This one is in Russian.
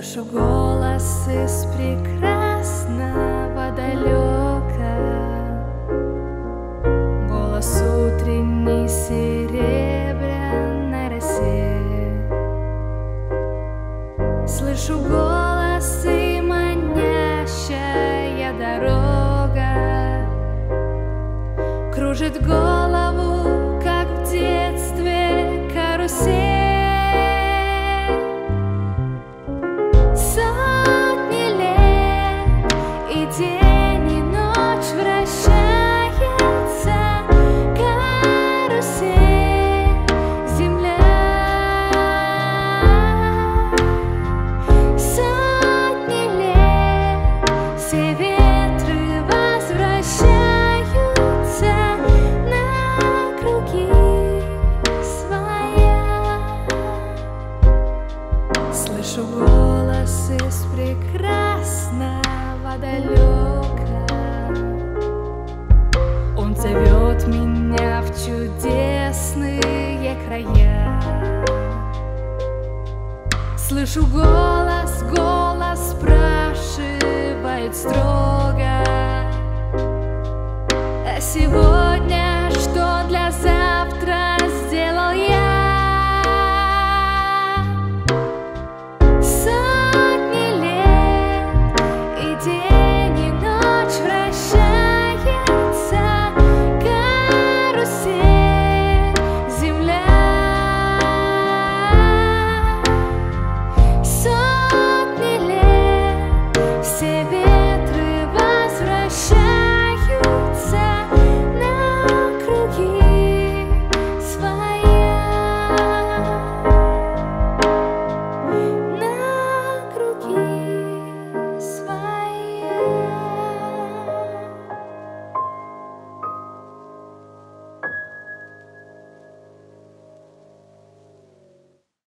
Слышу голос из прекрасного далека. Голос утренней серебряной росе. Слышу голос и манящая дорога. Кружит голову, Слышу голос из прекрасного зовет меня в чудесные края. Слышу голос, голос спрашивает строго. А сегодня